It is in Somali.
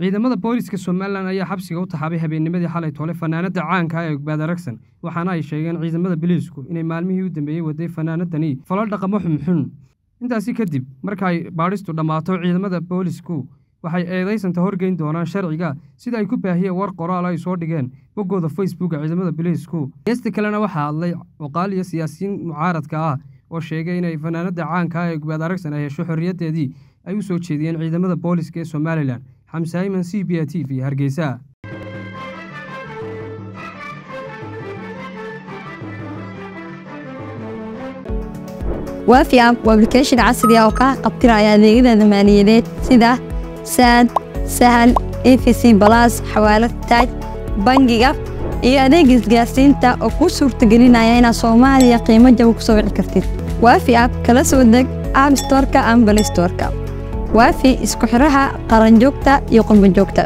ciidamada booliska somalilan ayaa xabsiga u taxaabay habeennimadii xalay tole fanaanada caanka ah ee ogbaad aragsan waxaana ay sheegeen ciidamada biliisku inay maalmihii u dambeeyey waday fanaanadani falo dhaqamo xunxun intaasi kadib marka ay baadhistu dhammaato ciidamada boolisku waxay eedaysanta horgeyn doonaan sharciga sida ay ku baahiyeen war qoraal ay soo dhigeen boggooda facebooka ciidamada biliisku. Heesta kalena waxaa hadlay cuqaal iyo siyaasiyiin mucaaradka ah oo sheegay inay fanaanada caanka ah ee ogbaad aragsan ay hesho xorriyaddeedii ay u soo jeediyeen ciidamada booliska ee somalilan xamse ayman c b a t v hargeysa waafi app waa application casri oo kaa qabtiraya adeegyada maaliyadeed sida saad sahal efc balas xawaalad taaj bangiga iyo adeega isgaarsiinta oo kuu suurtagelinaya inaad soomaaliya qiimo jaba ku soo wici kartid waafi app kala soo deg app storka ama balay waafi isku xidhaha qaranjoogta iyo qurbanjoogta